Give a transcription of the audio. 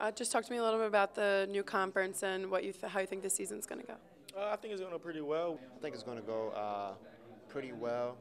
Uh, just talk to me a little bit about the new conference and what you th- how you think the season's going to go. Uh, I think it's going to go pretty well. I think it's going to go uh, pretty well.